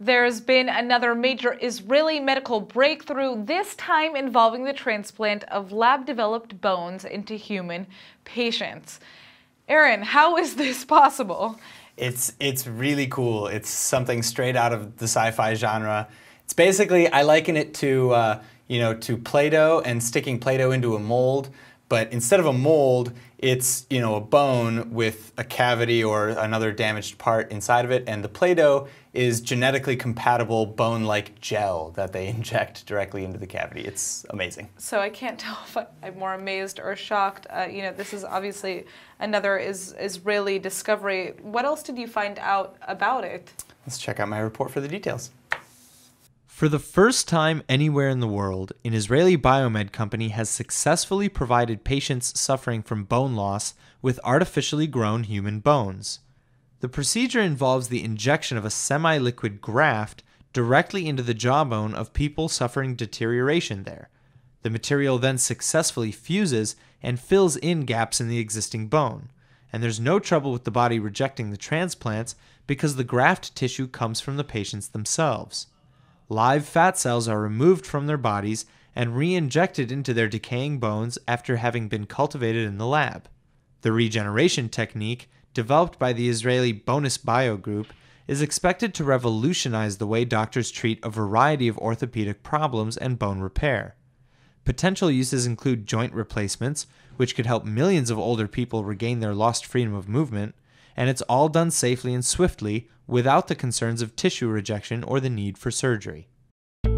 There's been another major Israeli medical breakthrough, this time involving the transplant of lab developed bones into human patients. Aaron, how is this possible? It's, it's really cool. It's something straight out of the sci fi genre. It's basically, I liken it to, uh, you know, to Play Doh and sticking Play Doh into a mold but instead of a mold, it's you know a bone with a cavity or another damaged part inside of it, and the Play-Doh is genetically compatible bone-like gel that they inject directly into the cavity. It's amazing. So I can't tell if I'm more amazed or shocked. Uh, you know, this is obviously another is Israeli discovery. What else did you find out about it? Let's check out my report for the details. For the first time anywhere in the world, an Israeli biomed company has successfully provided patients suffering from bone loss with artificially grown human bones. The procedure involves the injection of a semi liquid graft directly into the jawbone of people suffering deterioration there. The material then successfully fuses and fills in gaps in the existing bone, and there's no trouble with the body rejecting the transplants because the graft tissue comes from the patients themselves live fat cells are removed from their bodies and re injected into their decaying bones after having been cultivated in the lab. The regeneration technique, developed by the Israeli Bonus Bio Group, is expected to revolutionize the way doctors treat a variety of orthopedic problems and bone repair. Potential uses include joint replacements, which could help millions of older people regain their lost freedom of movement, and it's all done safely and swiftly without the concerns of tissue rejection or the need for surgery.